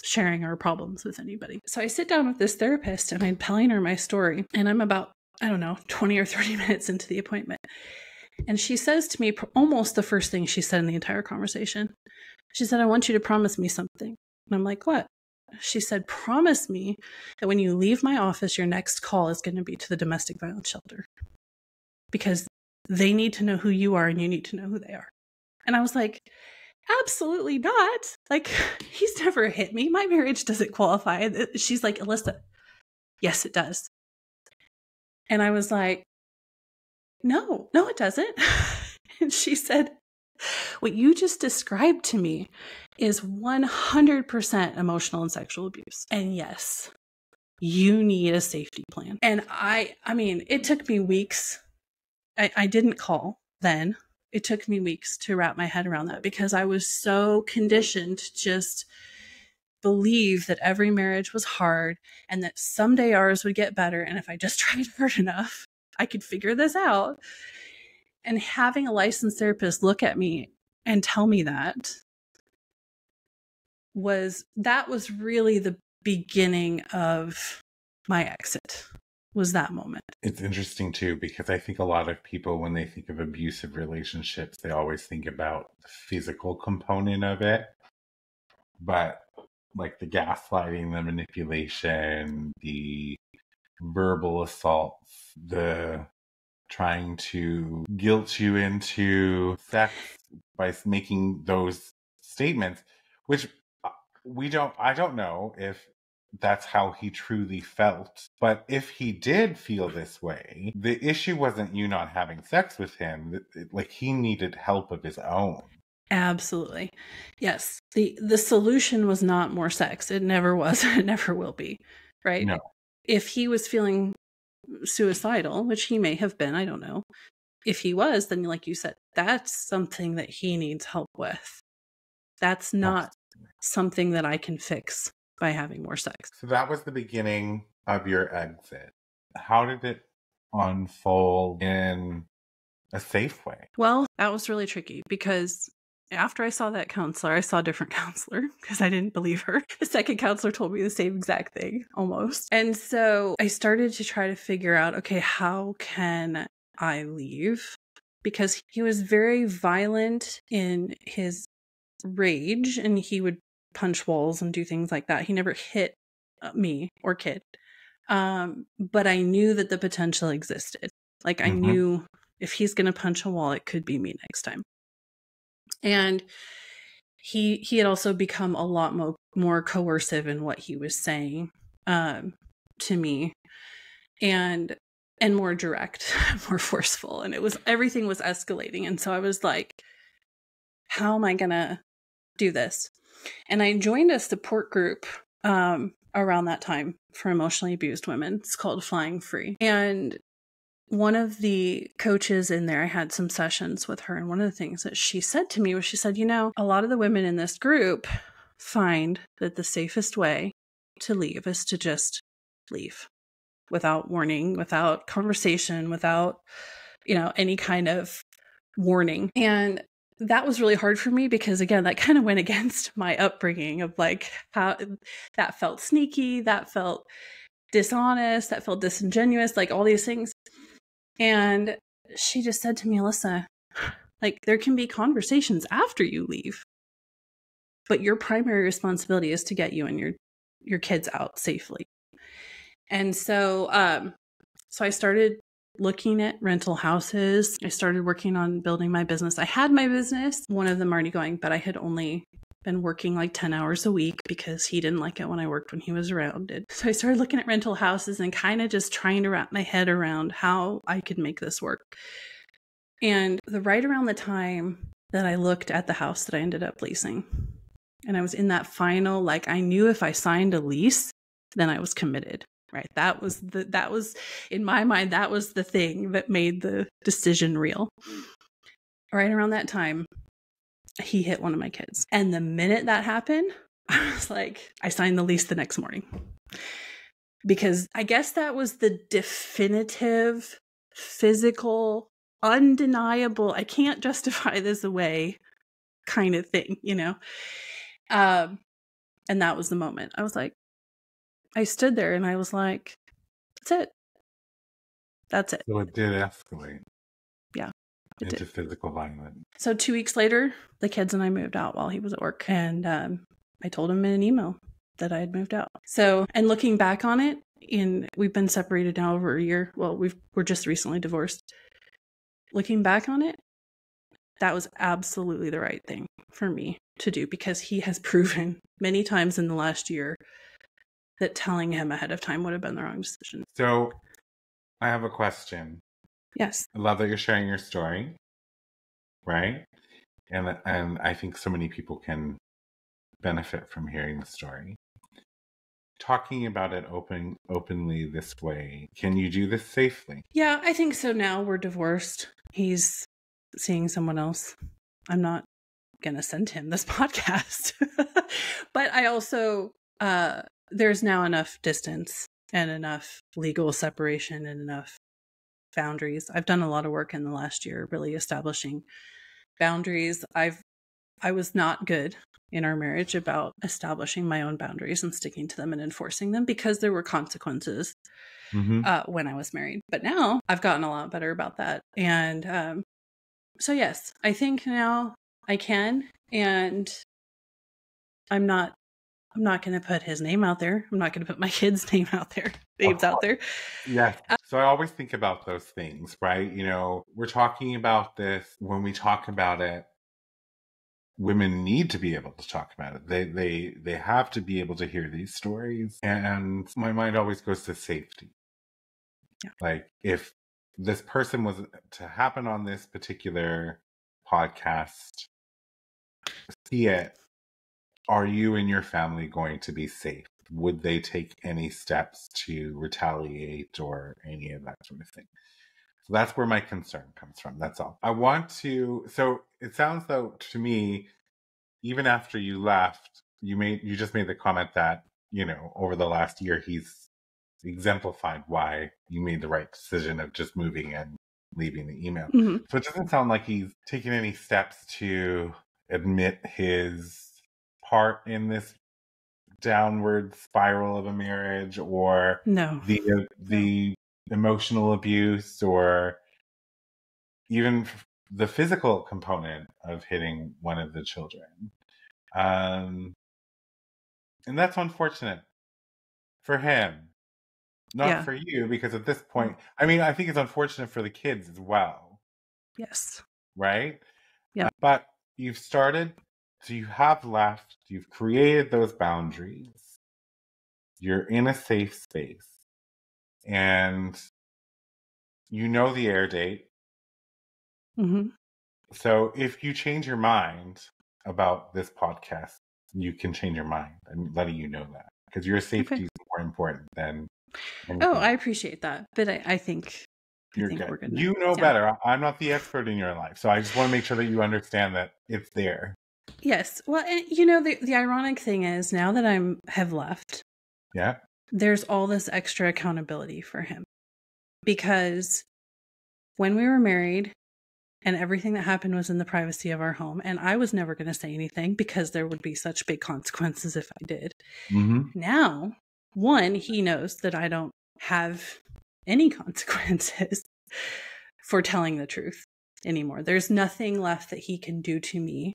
sharing our problems with anybody. So I sit down with this therapist and I'm telling her my story. And I'm about, I don't know, 20 or 30 minutes into the appointment. And she says to me almost the first thing she said in the entire conversation. She said, I want you to promise me something. And I'm like, what? She said, promise me that when you leave my office, your next call is going to be to the domestic violence shelter because they need to know who you are and you need to know who they are. And I was like, absolutely not. Like, he's never hit me. My marriage doesn't qualify. She's like, Alyssa, yes, it does. And I was like, no, no, it doesn't. and she said, what you just described to me is 100% emotional and sexual abuse. And yes, you need a safety plan. And I, I mean, it took me weeks. I, I didn't call then. It took me weeks to wrap my head around that because I was so conditioned to just believe that every marriage was hard and that someday ours would get better. And if I just tried hard enough, I could figure this out. And having a licensed therapist look at me and tell me that was that was really the beginning of my exit was that moment. It's interesting too because I think a lot of people when they think of abusive relationships they always think about the physical component of it. But like the gaslighting, the manipulation, the verbal assaults, the trying to guilt you into sex by making those statements, which uh, we don't, I don't know if that's how he truly felt. But if he did feel this way, the issue wasn't you not having sex with him. Like he needed help of his own. Absolutely. Yes. The the solution was not more sex. It never was. It never will be. Right? No if he was feeling suicidal, which he may have been, I don't know. If he was, then like you said, that's something that he needs help with. That's not something that I can fix by having more sex. So that was the beginning of your exit. How did it unfold in a safe way? Well, that was really tricky because after I saw that counselor, I saw a different counselor because I didn't believe her. The second counselor told me the same exact thing almost. And so I started to try to figure out okay, how can I leave? Because he was very violent in his rage and he would punch walls and do things like that. He never hit uh, me or kid. Um, but I knew that the potential existed. Like I mm-hmm. knew if he's going to punch a wall, it could be me next time and he he had also become a lot mo- more coercive in what he was saying um, to me and and more direct more forceful and it was everything was escalating and so i was like how am i gonna do this and i joined a support group um, around that time for emotionally abused women it's called flying free and one of the coaches in there, I had some sessions with her, and one of the things that she said to me was she said, You know, a lot of the women in this group find that the safest way to leave is to just leave without warning, without conversation, without, you know, any kind of warning. And that was really hard for me because again that kind of went against my upbringing of like how that felt sneaky that felt dishonest that felt disingenuous like all these things And she just said to me, Alyssa, like there can be conversations after you leave, but your primary responsibility is to get you and your your kids out safely. And so um so I started looking at rental houses. I started working on building my business. I had my business, one of them already going, but I had only been working like 10 hours a week because he didn't like it when I worked when he was around. So I started looking at rental houses and kind of just trying to wrap my head around how I could make this work. And the right around the time that I looked at the house that I ended up leasing, and I was in that final, like I knew if I signed a lease, then I was committed right? That was the that was in my mind that was the thing that made the decision real. Right around that time he hit one of my kids. And the minute that happened i was like i signed the lease the next morning. Because i guess that was the definitive physical undeniable i can't justify this away kind of thing you know? Um and that was the moment. I was like I stood there and I was like, that's it. That's it. So it did escalate. Yeah. into did. physical violence. So two weeks later, the kids and I moved out while he was at work. And um, I told him in an email that I had moved out. So, and looking back on it, in we've been separated now over a year. Well, we've we're just recently divorced. Looking back on it, that was absolutely the right thing for me to do because he has proven many times in the last year that telling him ahead of time would have been the wrong decision. So I have a question. Yes. I love that you're sharing your story. Right? And and I think so many people can benefit from hearing the story. Talking about it open openly this way, can you do this safely? Yeah, I think so now. We're divorced. He's seeing someone else. I'm not gonna send him this podcast. but I also uh there's now enough distance and enough legal separation and enough boundaries. I've done a lot of work in the last year really establishing boundaries. I've I was not good in our marriage about establishing my own boundaries and sticking to them and enforcing them because there were consequences mm-hmm. uh, when I was married. But now I've gotten a lot better about that. And um, so, yes, I think now I can. And I'm not I'm not going to put his name out there. I'm not going to put my kid's name out there, names out there. Yeah. Uh, so I always think about those things, right? You know, we're talking about this when we talk about it. Women need to be able to talk about it. They they they have to be able to hear these stories. And my mind always goes to safety. Yeah. Like if this person was to happen on this particular podcast, see it are you and your family going to be safe? Would they take any steps to retaliate or any of that sort of thing? So that's where my concern comes from. That's all. I want to. So it sounds though to me, even after you left, you made you just made the comment that you know over the last year he's exemplified why you made the right decision of just moving and leaving the email. Mm-hmm. So it doesn't sound like he's taken any steps to admit his part in this downward spiral of a marriage or no. the the emotional abuse or even the physical component of hitting one of the children. Um and that's unfortunate for him. Not yeah. for you because at this point i mean i think it's unfortunate for the kids as well. Yes. Right? Yeah. Uh, but you've started you have left, you've created those boundaries, you're in a safe space, and you know the air date. Mm-hmm. So if you change your mind about this podcast, you can change your mind. I'm letting you know that because your safety okay. is more important than. Anything. Oh, I appreciate that, but I, I think you're good. good. You know yeah. better. I'm not the expert in your life, so I just want to make sure that you understand that it's there. Yes. Well, and, you know, the, the ironic thing is now that I'm have left. Yeah. There's all this extra accountability for him because when we were married and everything that happened was in the privacy of our home and I was never going to say anything because there would be such big consequences if I did. Mm-hmm. Now, one, he knows that I don't have any consequences. for telling the truth anymore. There's nothing left that he can do to me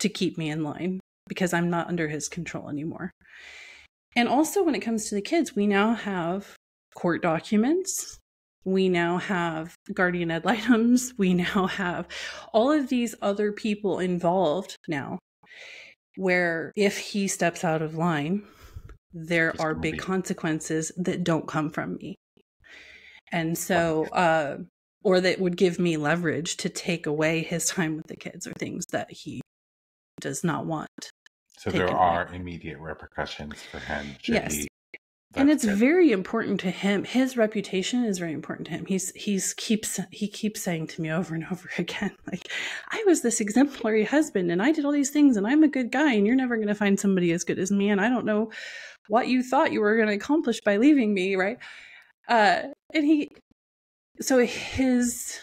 to keep me in line because I'm not under his control anymore. And also, when it comes to the kids, we now have court documents. We now have guardian ad litems. We now have all of these other people involved now, where if he steps out of line, there are big consequences that don't come from me. And so, uh, or that would give me leverage to take away his time with the kids or things that he does not want. So there are away. immediate repercussions for him. yes. And it's good. very important to him. His reputation is very important to him. He's he's keeps he keeps saying to me over and over again, like, I was this exemplary husband and I did all these things and I'm a good guy and you're never gonna find somebody as good as me and I don't know what you thought you were gonna accomplish by leaving me, right? Uh and he so his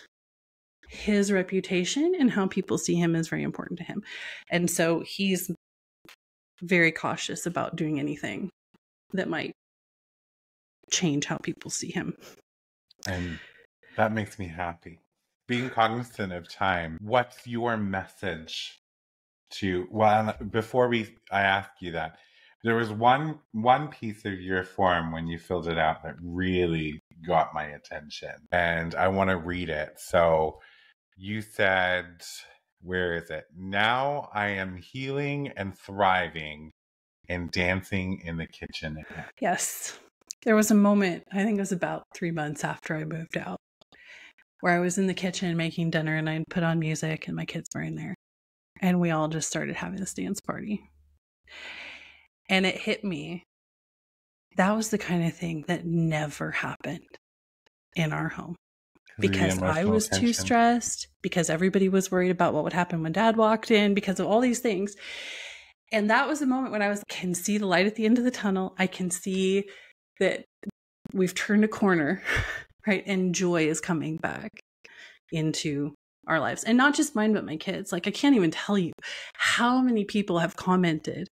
his reputation and how people see him is very important to him. And so he's very cautious about doing anything that might change how people see him. And that makes me happy. Being cognizant of time, what's your message to well before we I ask you that, there was one one piece of your form when you filled it out that really got my attention. And I want to read it. So you said, where is it? Now I am healing and thriving and dancing in the kitchen. Yes. There was a moment, I think it was about three months after I moved out, where I was in the kitchen making dinner and I'd put on music and my kids were in there. And we all just started having this dance party. And it hit me. That was the kind of thing that never happened in our home because I was tension. too stressed, because everybody was worried about what would happen when dad walked in, because of all these things. And that was the moment when I was can see the light at the end of the tunnel. I can see that we've turned a corner, right? And joy is coming back into our lives. And not just mine, but my kids. Like I can't even tell you how many people have commented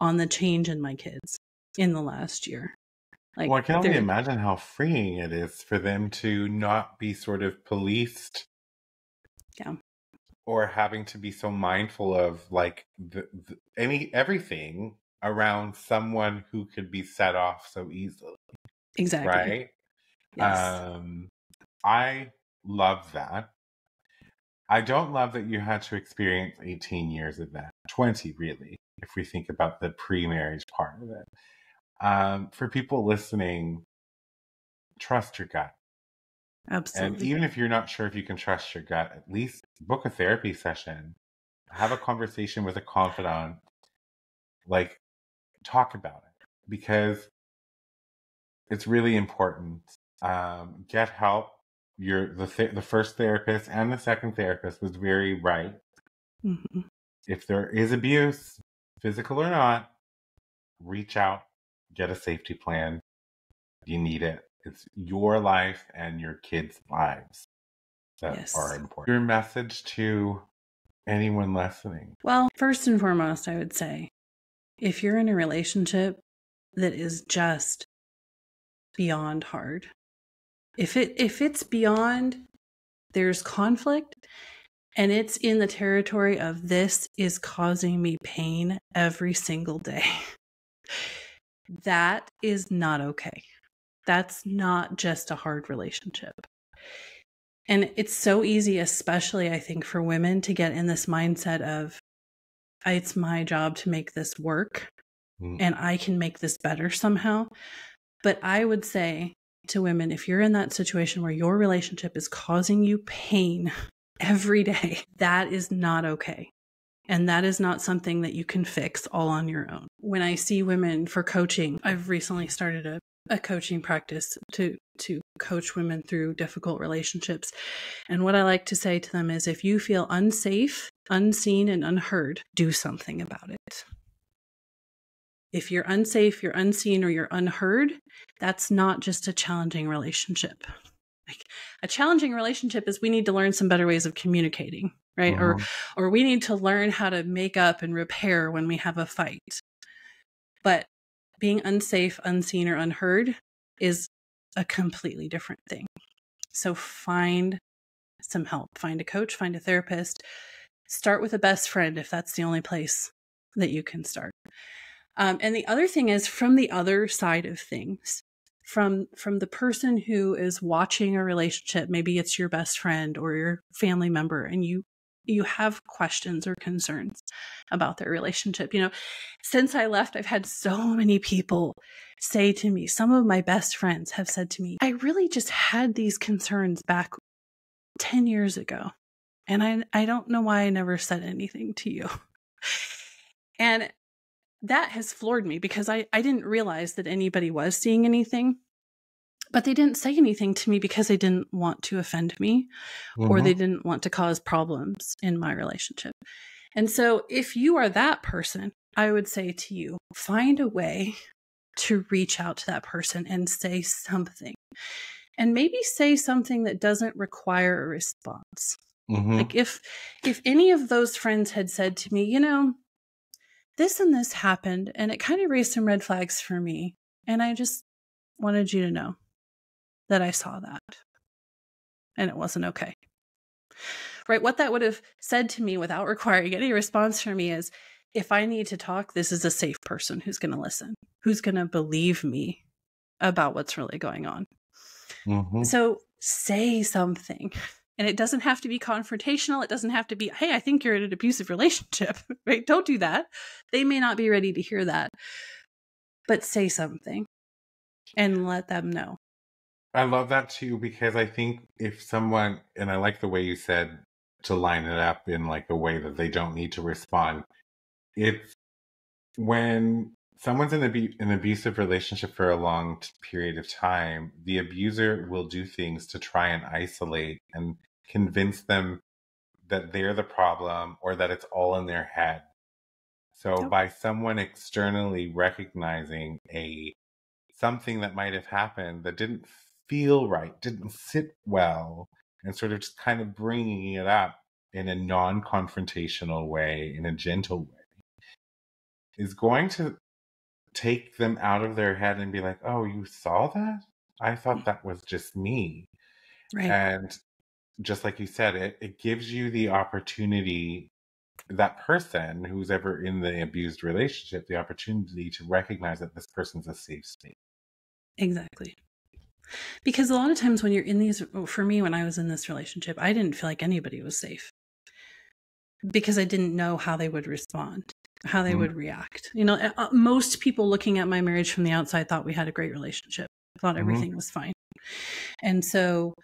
on the change in my kids in the last year. Like, well, I can only imagine how freeing it is for them to not be sort of policed. Yeah. Or having to be so mindful of like the, the, any everything around someone who could be set off so easily. Exactly. Right? Yes. Um I love that. I don't love that you had to experience 18 years of that. 20 really, if we think about the pre-marriage part of it um, for people listening, trust your gut. Absolutely. And even if you're not sure if you can trust your gut, at least book a therapy session, have a conversation with a confidant, like talk about it because it's really important. Um, get help. Your the th- the first therapist and the second therapist was very right. Mm-hmm. If there is abuse, physical or not, reach out get a safety plan. You need it. It's your life and your kids' lives that yes. are important. Your message to anyone listening? Well, first and foremost, I would say if you're in a relationship that is just beyond hard, if it if it's beyond there's conflict and it's in the territory of this is causing me pain every single day that is not okay. That's not just a hard relationship. And it's so easy, especially I think for women, to get in this mindset of it's my job to make this work mm. and I can make this better somehow. But I would say to women, if you're in that situation where your relationship is causing you pain every day, that is not okay. And that is not something that you can fix all on your own. When I see women for coaching, I've recently started a, a coaching practice to to coach women through difficult relationships. And what I like to say to them is if you feel unsafe, unseen, and unheard, do something about it. If you're unsafe, you're unseen, or you're unheard, that's not just a challenging relationship. Like a challenging relationship is we need to learn some better ways of communicating right uh-huh. or or we need to learn how to make up and repair when we have a fight but being unsafe unseen or unheard is a completely different thing So find some help, find a coach, find a therapist. Start with a best friend if that's the only place that you can start. Um, and the other thing is from the other side of things, from from the person who is watching a relationship, maybe it's your best friend or your family member, and you you have questions or concerns about their relationship. You know, since I left, I've had so many people say to me, some of my best friends have said to me, I really just had these concerns back 10 years ago. And I, I don't know why I never said anything to you. and that has floored me because I, I didn't realize that anybody was seeing anything but they didn't say anything to me because they didn't want to offend me mm-hmm. or they mm-hmm. didn't want to cause problems in my relationship. And so, if you are that person, I would say to you, find a way to reach out to that person and say something. And maybe say something that doesn't require a response. Mm-hmm. Like if if any of those friends had said to me, you know, this and this happened and it kind of raised some red flags for me and I just wanted you to know that I saw that. And it wasn't okay. Right? What that would have said to me without requiring any response from me is if I need to talk, this is a safe person who's going to listen, who's going to believe me about what's really going on. Mm-hmm. So say something. And it doesn't have to be confrontational. It doesn't have to be, hey, I think you're in an abusive relationship, right? Don't do that. They may not be ready to hear that. But say something and let them know. I love that too because I think if someone and I like the way you said to line it up in like a way that they don't need to respond. It's when someone's in an abusive relationship for a long period of time, the abuser will do things to try and isolate and convince them that they're the problem or that it's all in their head. So by someone externally recognizing a something that might have happened that didn't feel right, didn't sit well, and sort of just kind of bringing it up in a non confrontational way, in a gentle way, is going to take them out of their head and be like, oh, you saw that? I thought mm. that was just me. Right. And just like you said, it, it gives you the opportunity, that person who's ever in the abused relationship, the opportunity to recognize that this person's a safe space. Exactly. Because a lot of times when you're in these, for me, when I was in this relationship, I didn't feel like anybody was safe because I didn't know how they would respond, how they mm. would react. You know, most people looking at my marriage from the outside thought we had a great relationship, thought mm-hmm. everything was fine. And so,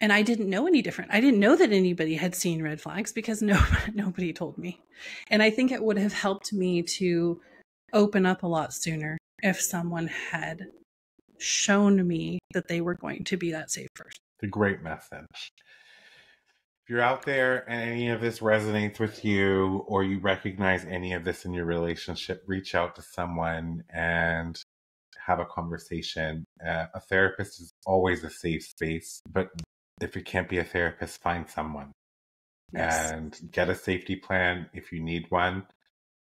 and I didn't know any different. I didn't know that anybody had seen red flags because no, nobody told me. And I think it would have helped me to open up a lot sooner if someone had shown me that they were going to be that safe person. The great message. If you're out there and any of this resonates with you, or you recognize any of this in your relationship, reach out to someone and have a conversation. Uh, a therapist is always a safe space, but if it can't be a therapist, find someone yes. and get a safety plan if you need one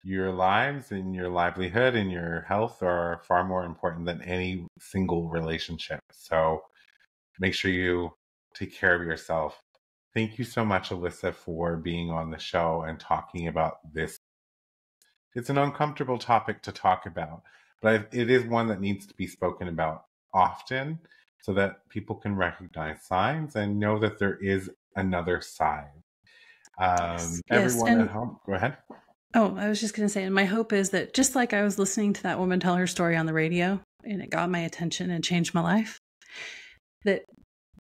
your lives and your livelihood and your health are far more important than any single relationship. So make sure you take care of yourself. Thank you so much, Alyssa, for being on the show and talking about this. It's an uncomfortable topic to talk about, but it is one that needs to be spoken about often so that people can recognize signs and know that there is another side. Um, yes. Everyone yes. at home, go ahead. Oh, I was just going to say, and my hope is that just like I was listening to that woman tell her story on the radio and it got my attention and changed my life, that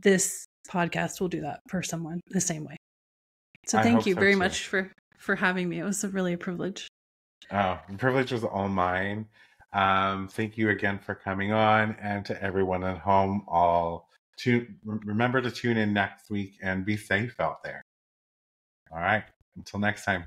this podcast will do that for someone the same way. So thank you so very too. much for for having me. It was really a privilege. Oh, the privilege was all mine. Um, thank you again for coming on, and to everyone at home. All tune. Remember to tune in next week and be safe out there. All right. Until next time.